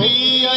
میں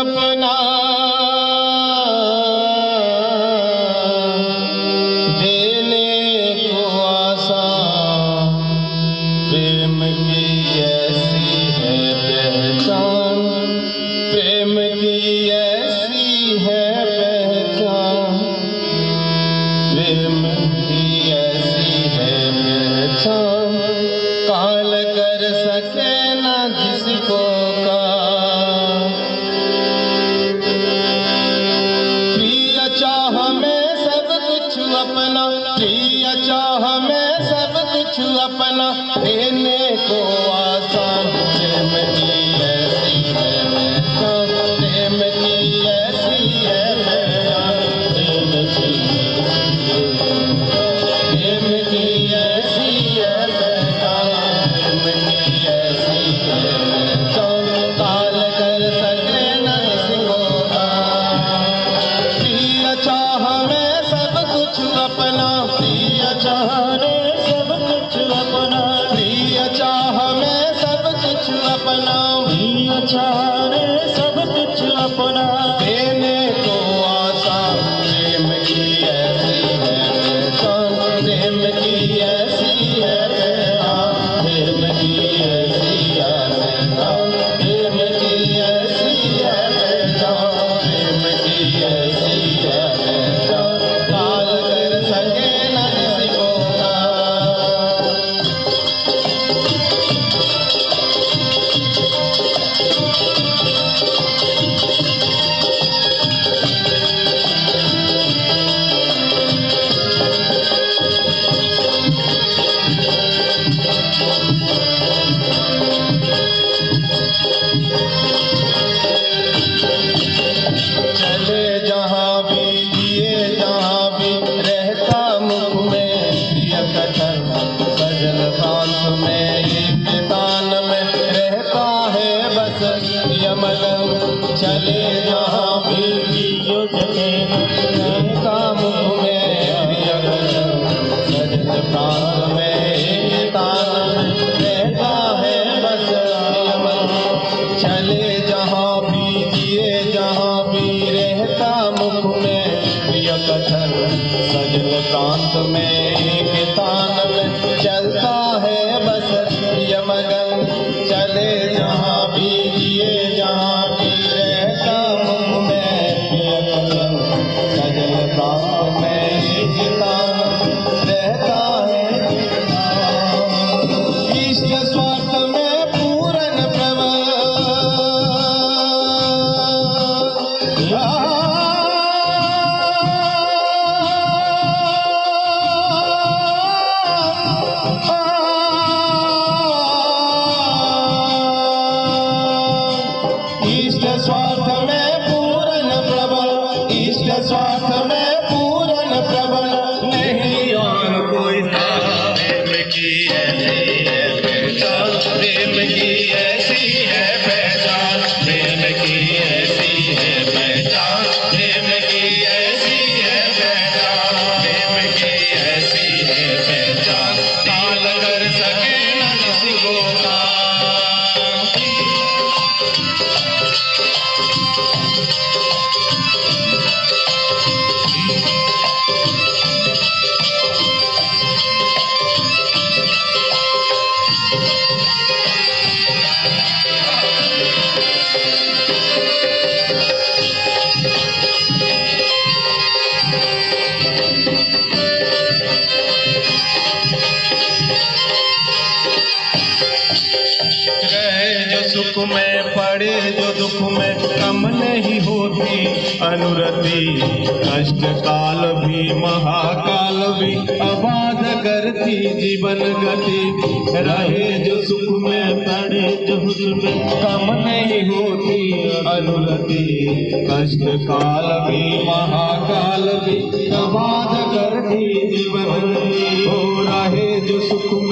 اپنا my know. کچھ اپنا دیا جہاں سب کچھ اپنا دیا چاہ میں، سب کچھ اپنا دیا چاہ ಕರ್ಣ Krishna میں کم نہیں ہوتی۔ انورتی کشٹ کال بھی، مہاکال بھی۔ آباد کرتی جیون گتی۔ رہے جو سکھ میں پڑے جو حسن میں۔ کم نہیں ہوتی انورتی کشٹ کال بھی، مہاکال بھی۔ آباد کرتی جیون گتی۔ ہو رہے جو سکھ میں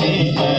Regina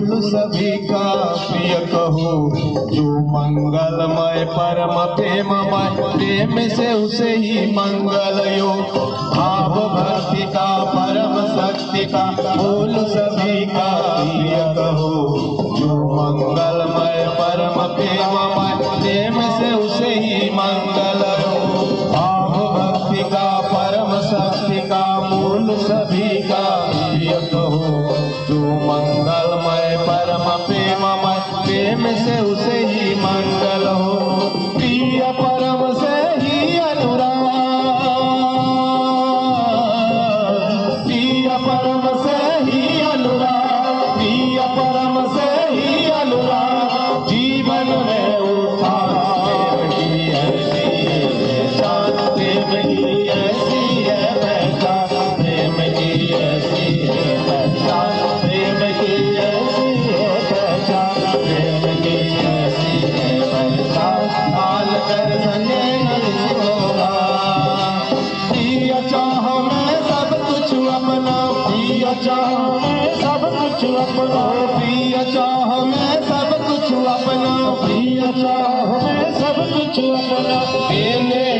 سبھی کا پی کھو جو منگل مرم پیم مائم سے اسے ہی منگل آو بکت پرم شکا مول سبھی کا پیک ہو منگل مرم پیم مائر پریم سے اسی ہی منگل ہوتی کا، پرم شکا مول سبھی میں سے اسے ہی مانگ کر سڀ ڪجهه اپلو پي اچان همي سڀ ني اچان همي سڀ ڪجهه پي